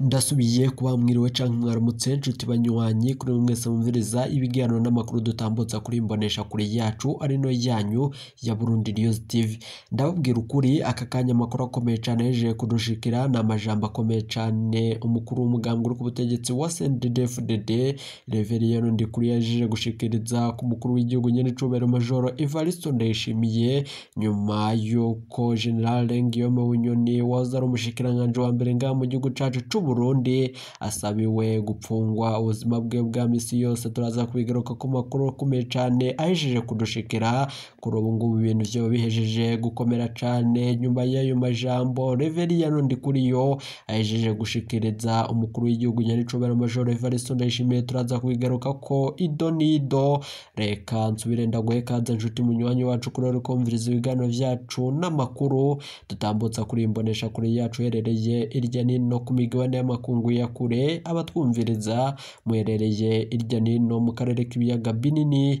ndasubiye kuba mwiriwe canke mwaramutse nshuti banywanyi kuri mwese mumviriza ibiganiro n'amakuru dutambutsa kuri imbonesha kuri yacu ari no yanyu ya Burundi News TV ndababwira ukuri aka kanya amakuru akomeye cyane yeje kudushikira ni amajambo akomeye cyane umukuru w'umugambwe uri ku butegetsi wa CNDD-FDD Reverien Ndikuri yaje gushikiriza ku mukuru w'igihugu nyene cubero Major Evaristo Ndayishimiye nyuma y'uko General Ngiyoma Bunyoni waza umushikiranganji wa mbere ngaha mu gihugu cacu c'u Burundi asabiwe gupfungwa ubuzima bwe bwa misi yose turaza kubigaruka ku makuru akomeye cyane ahejeje kudushikira kuri ubu ngubu ibintu byo bihejeje gukomera cyane nyuma y'ayo majambo Reveriya yo ahejeje gushikiriza umukuru w'igihugu nyaricubera Major Evariste Ndayishimiye turaza kubigaruka ko ido n'ido reka nsubire ndaguhe kaze nshuti munywanyi wacu kurera ukumviriza ibiganiro byacu n'amakuru dutambutsa kuri imbonesha kuri yacu uherereye irya n'ino ku migabane y'amakungu ya kure abatwumviriza muherereye hirya no mu karere k'ibiyaga binini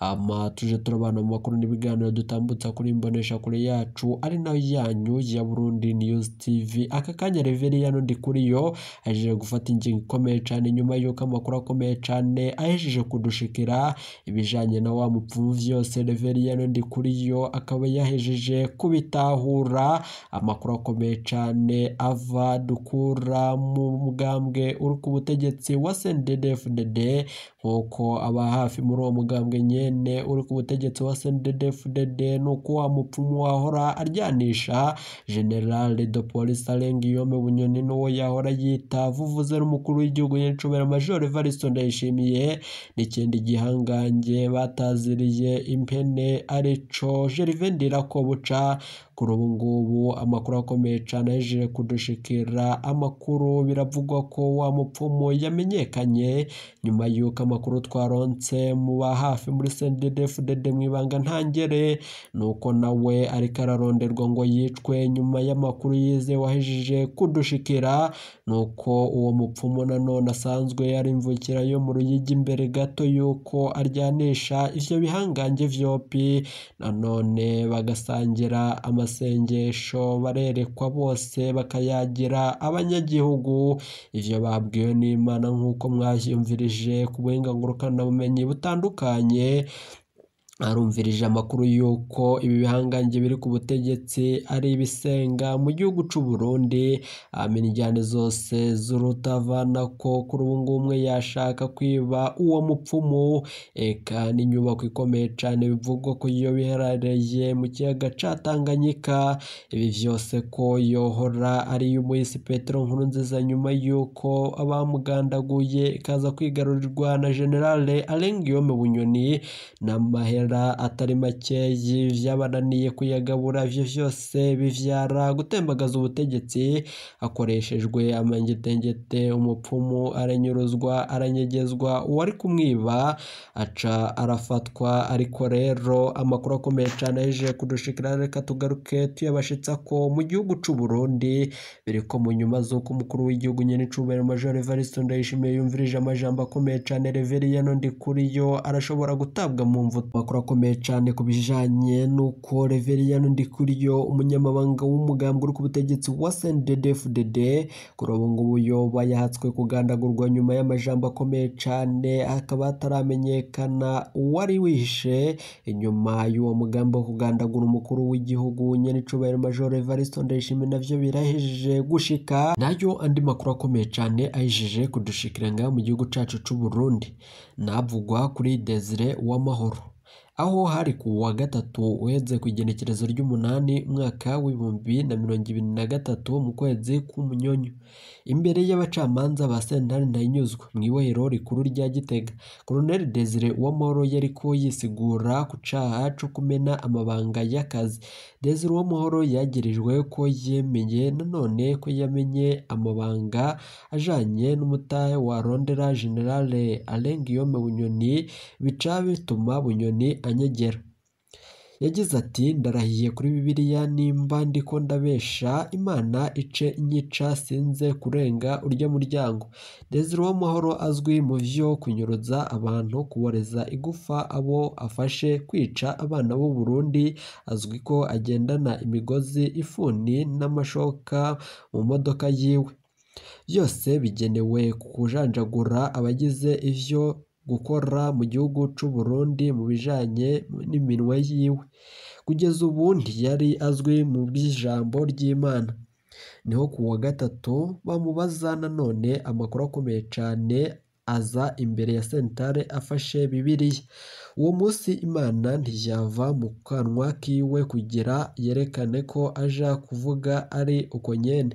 Ama tuje turabana mu makuru n'ibiganiro dutambutsa kuri imbonesha kure yacu ari nayo yanyu ya Burundi News TV aka kanya Reveria no ndi kuri yo aje gufata ingingo ikomeye cyane nyuma yuko amakuru akomeye cyane ahejeje kudushikira ibijanye na wa mupfumu vyose Reveria no ndi kuri yo akaba yahejeje kubitahura amakuru akomeye cyane ava dukura mu mugambwe uri ku butegetsi wa cndd nuko aba hafi muri uwo mugambwe nyene uri ku butegetsi wa CNDD-FDD uko wa mupfumu wahora aryanisha General de Police Alain Bunyoni n'uwo yahora yita vuvuze umukuru w'igihugu nyacubera Major Evaristo Ndayishimiye n'ikindi gihangange bataziriye impene arico Gervais Ndirakobuca kuri ubu ngubu amakuru akomeye cyane yaje kudushikira amakuru biravugwa ko wa mupfumu yamenyekanye nyuma y'uko makuru twaronse muba hafi muri sendedefudede mu ibanga ntangere ni uko nawe ariko araronderwa ngo yicwe nyuma y'amakuru yize wahejije kudushikira ni uko uwo mupfumu nanone asanzwe yari imvukira yo mu ruyigi imbere gato y'uko aryanisha ibyo bihangange vyopi nanone bagasangira amasengesho barerekwa bose bakayagira abanyagihugu ivyo babwiwe n'imana nk'uko mwavyumvirije ku ubuhanga ngurukanabumenyi butandukanye arumvirije amakuru y'uko ibi bihangange biri ku butegetsi ari ibisenga mu gihugu cy'u Burundi amena zose z'urutavana ko kuri ubu ngubu umwe yashaka kwiba uwo mupfumu eka n'inyubako ikomeye cyane bivugwa ko iyo biherereye mu kiyaga cya Tanganyika ibi byose ko yohora ari iy'umuhisi Petero nziza nyuma y'uko abamugandaguye ikaza kwigarurirwa na generale Alain Guillaume Bunyoni n'amahera amahera atari make y'abananiye kuyagabura ibyo byose bibyara gutembagaza ubutegetsi hakoreshejwe amangetengete umupfumu aranyuruzwa aranyegezwa uwari kumwiba aca arafatwa ariko rero amakuru akomeye cyane aje kudushikira reka tugaruke tuyabashitsa ko mu gihugu cy'u Burundi biri ko mu nyuma z'uko umukuru w'igihugu nyene cubahiro Major Evariste Ndayishimiye yumvirije amajambo akomeye cyane kuri yo arashobora gutabwa mu mvuto amakuru akomeye cyane ku bijyanye n'uko n’undi kuriyo umunyamabanga w'umugambwe uri ku butegetsi wa CNDD-FDD dede kuri ubu ngubu yoba yahatswe kugandagurwa nyuma y'amajambo akomeye cyane akaba ataramenyekana uwari wihishe inyuma y'uwo mugambi wo kugandagura umukuru w'igihugu nyenicubahiro Major Evariste Ndayishimiye navyo birahejeje gushika nayo andi makuru akomeye cyane ahejeje kudushikira ngaho mu gihugu cacu c'u Burundi navugwa kuri Desire w’amahoro. aho hari ku wa gatatu uheze ku igenekerezo ry'umunani umwaka w'ibihumbi na mirongo ibiri na gatatu mu kwezi k'umunyonyo imbere y'abacamanza ba sentare ntayinyuzwa mu ibohero rikuru rya gitega koroneli desire uwamahoro yari ko yisigura ku caha co kumena amabanga y'akazi desire uwamahoro yagirijwe ko yemeye nanone ko yamenye amabanga ajanye n'umutahe wa rondera generale alengiyome bunyoni bica bituma bunyoni anyegera yagize ati ndarahiye kuri bibiliya nimba ndiko ndabesha imana ice nyica sinze kurenga urya muryango Desire Uwamahoro azwi mu byo kunyuruza abantu kuboreza igufa abo afashe kwica abana b'u Burundi azwi ko agendana imigozi ifuni n'amashoka mu modoka yiwe byose bigenewe kujanjagura abagize ivyo gukora mu gihugu cy'u Burundi mu bijyanye n'iminwa yiwe, kugeza ubu ntiyari azwi mu by'ijambo ry'Imana, niho ku wa gatatu bamubaza nanone amakuru akomeye cyane aza imbere ya sentare afashe Bibiliya, uwo munsi Imana ntiyava mu kanwa kiwe kugira yerekane ko aja kuvuga ari uko nyene.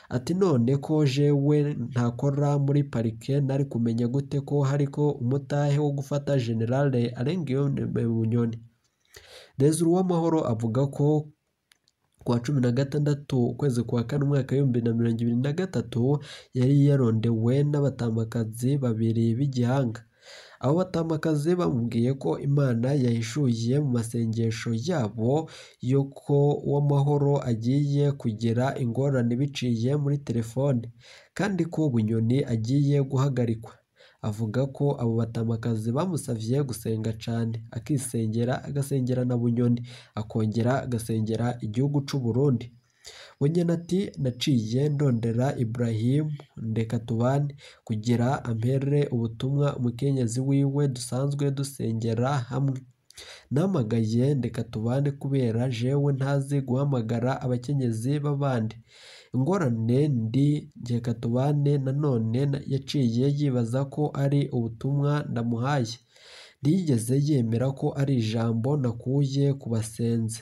ati none ko jewe ntakora muri pariki Kenda ari kumenya gute ko hariko umutahe wo gufata Generale Alengiyone Bunyoni Nezuru Uwamahoro avuga ko kuwa cumi na gatandatu ukwezi kwa kane umwaka w'ibihumbi na mirongo ibiri na gatatu yari yarondewe n'abatambakazi babiri b'igihanga abo batamakazi bamubwiye ko Imana yahishuye mu masengesho yabo yo ko uw'amahoro agiye kugira ingorane biciye muri telefone kandi ko Bunyoni agiye guhagarikwa avuga ko abo batamakazi bamusabye gusenga cyane akisengera agasengera na Bunyoni akongera agasengera igihugu cy'u Burundi Wenyine ati naciye ndondera Ibrahim Ndekatubane kugira ampere ubutumwa umukenyezi wiwe dusanzwe dusengera hamwe. Namagaye Ndekatubane kubera jewe ntazi guhamagara abakenyezi b'abandi. Ingorane ndi Ndekatubane nanone yaciye yibaza ko ari ubutumwa ndamuhaye. Ntiyigeze yemera ko ari ijambo nakuye ku basenzi.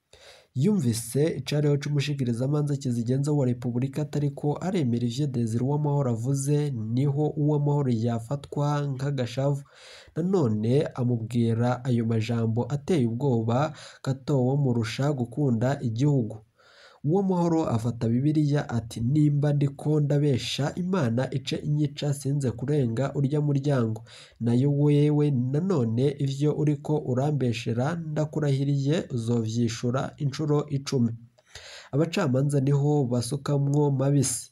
yumvise icareho c'umushikirizamanza kizigenza wa Repubulika atariko aremera ivyo Desire Uwamahoro avuze niho Uwamahoro yafatwa nk'agashavu nanone amubwira ayo majambo ateye ubwoba ko murusha gukunda igihugu Uwamahoro afata Bibiliya ati “Nimba ndiko ndabesha Imana ice inyica sinze kurenga urya muryango, nayo wewe nanone ibyo uri ko urambeshera ndakurahiriye uzovyishura inshuro icumi.” Abacamanza niho basukamwo mabisi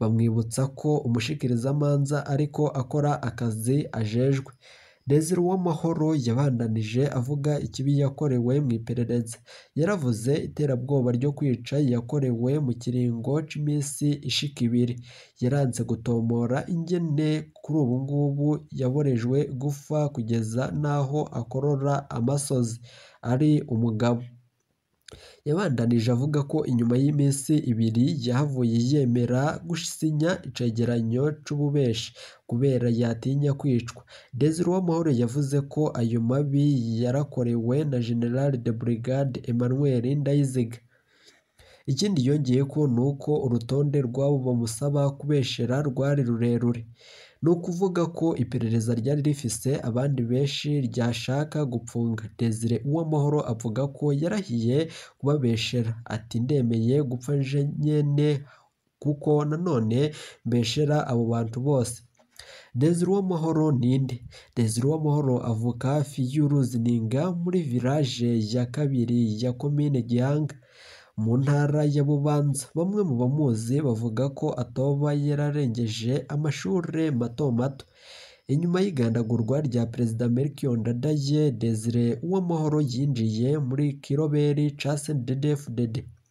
bamwibutsa ko umushikirizamanza ariko akora akazi ajejwe Désiré Uwamahoro yabandanije avuga ikibi yakorewe mu iperereza yaravuze iterabwoba ryo kwica yakorewe mu kiringo cy'iminsi ishika ibiri yaranze gutomora ingene kuri ubu ngubu yaborejwe gufa kugeza n'aho akorora amasozi ari umugabo. yabandanije avuga ko inyuma y'iminsi ibiri yahavuye yemera gusinya icegeranyo c'ububeshi kubera yatinya kwicwa Desire Uwamahoro yavuze ko ayo mabi yarakorewe na General de Brigade Emmanuel Ndayiziga ikindi yongeye ko ni uko urutonde rw'abo bamusaba kubeshera rwari rurerure ni ukuvuga ko iperereza ryari rifise abandi benshi ryashaka gupfunga Desire Uwamahoro avuga ko yarahiye kubabeshera ati ndemeye gupfa nje nyene kuko nanone mbeshera abo bantu bose Desire Uwamahoro ninde Desire Uwamahoro avuka hafi y'uruzi Ninga muri village ya kabiri ya commune Gihanga mu ntara ya Bubanza bamwe mu bamuzi bavuga ko atoba yararengeje amashuri mato mato inyuma y'igandagurwa rya Perezida Melchior Ndadaye Desire Uwamahoro yinjiye muri kiroberi ca CNDD-FDD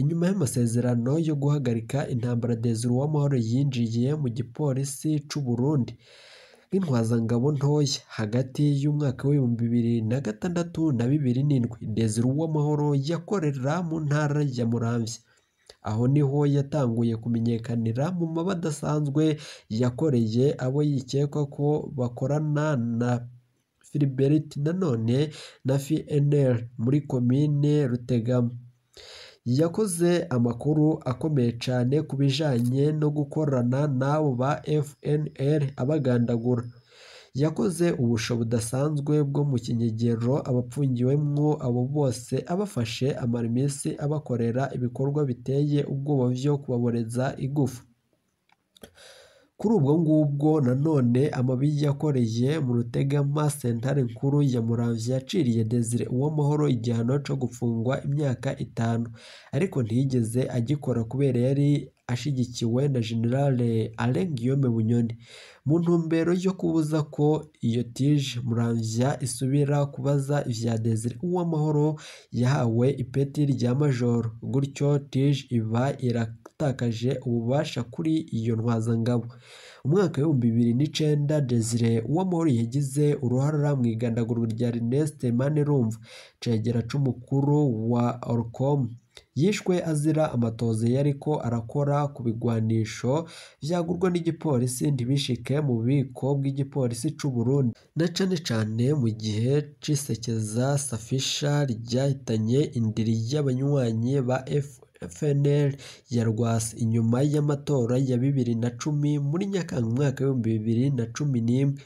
inyuma y'amasezerano yo guhagarika intambara Desire Uwamahoro yinjiye mu gipolisi cy'u Burundi nk'intwazangabo ntoya hagati y'umwaka w'ibihumbi bibiri na gatandatu na bibiri n'indwi Desire Uwamahoro yakorera mu ntara ya Muramvya aho niho yatanguye kumenyekanira mu mabara adasanzwe yakoreye abo yikekwa ko bakorana na Philbert Nanone na FNL muri komine Rutegama yakoze amakuru akomeye cyane ku bijyanye no gukorana n'abo ba FNL abagandagura yakoze ubusho budasanzwe bwo mu kinyegero abapfungiwemo abo bose abafashe amarimisi abakorera ibikorwa biteye ubwoba byo kubaboreza igufa Kuri ubwo ngubwo nanone amabi yakoreye mu Rutegama sentare nkuru ya Muramvya yaciriye Desire uwo mahoro igihano co gufungwa imyaka itanu ariko ntiyigeze agikora kubera yari ashyigikiwe na Generale Alain Guillaume Bunyoni mu ntumbero yo kubuza ko iyo tige Muramvya isubira kubaza ivya Desire Uwamahoro yahawe ipeti rya majoro gutyo tige iba iratakaje ububasha kuri iyo ntwazangabo umwaka w'ibihumbi bibiri n'icenda Desire Uwamahoro yagize uruhara mu igandagurwa rya Ernest Manirumva cegera c'umukuru wa Orcom yishwe azira amatozi yari ko arakora ku bigwanisho byagurwa n'igipolisi ntibishike mu bubiko bw'igipolisi cy'u Burundi na cane cane mu gihe c'isekeza Safisha ryahitanye indiri y'abanywanyi ba FNL ya Rwasi inyuma y'amatora ya bibiri na cumi muri Nyakanga umwaka w'ibihumbi bibiri na cumi n'imwe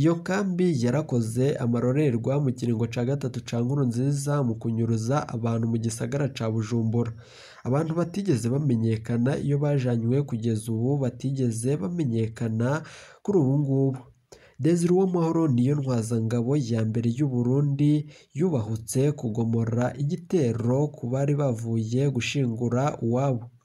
iyo kambi yarakoze amarorerwa mu kiringo cya gatatu cya nkuru nziza mu kunyuruza abantu mu gisagara cya bujumbura abantu batigeze bamenyekana iyo bajanywe kugeza ubu batigeze bamenyekana kuri ubu ngubu Desire Uwamahoro niyo ntwazangabo ya mbere y'u Burundi yubahutse kugomora igitero ku bari bavuye gushingura uwabo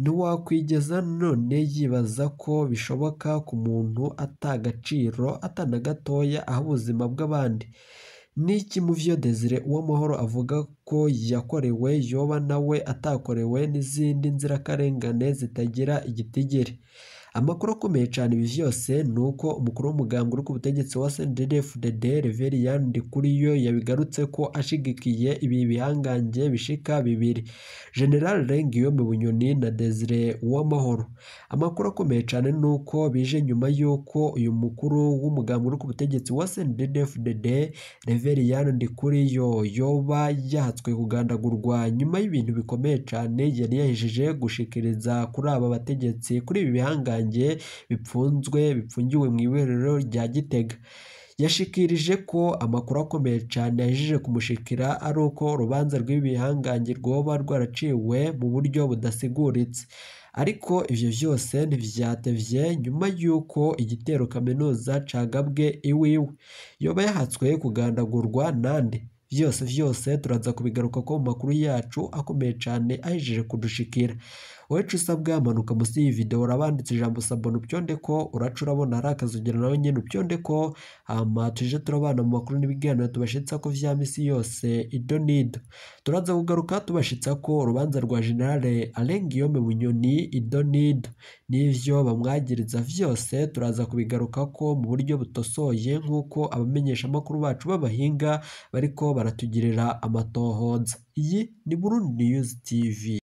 ntiwakwigeza none yibaza ko bishoboka ku muntu ata atagaciro atana gatoya aho ubuzima bw'abandi n'iki mu byo desire uwamahoro avuga ko yakorewe yoba nawe atakorewe n'izindi nzirakarengane zitagira igitigiri amakuru akomeye cyane ibi byose ni uko umukuru w'umugambwe uri ku butegetsi wa CNDD-FDD Reverien Ndikuriyo yabigarutse ko ashigikiye ibi bihangange bishika bibiri General Rengio mu Bunyoni na Desire Uwamahoro amakuru akomeye cyane ni uko bije nyuma y'uko uyu mukuru w'umugambwe uri ku butegetsi wa CNDD-FDD Reverien Ndikuriyo yoba yahatswe kugandagurwa nyuma y'ibintu bikomeye cyane yari yahejeje gushikiriza kuri aba bategetsi kuri ibi bihangange byanjye bipfunzwe bipfungiwe mu iberero rya Gitega yashikirije ko amakuru akomeye cyane yajije kumushikira ari uko urubanza rw'ibihangange rwoba rwaraciwe mu buryo budasiguritse ariko ibyo byose ntibyatevye nyuma y'uko igitero kaminuza cagabwe iwiwe yoba yahatswe kugandagurwa nande byose byose turaza kubigaruka ko mu makuru yacu akomeye cyane ahejeje kudushikira uretse isabwa manuka munsi y'iyi videwo urabanditse ijambo sabona ubyonde ko uraca urabona ari akazogera nawe nyine ubyonde ko hama turabana mu makuru n'ibiganiro tubashyitsa ko vya misi yose ido nido turaza kugaruka tubashyitsa ko urubanza rwa generale Alain Guillaume Munyoni ido nido bamwagiriza byose turaza kubigaruka ko mu buryo butosoye nk'uko abamenyeshamakuru bacu b'abahinga bariko baratugirira amatohoza iyi ni Burundi News TV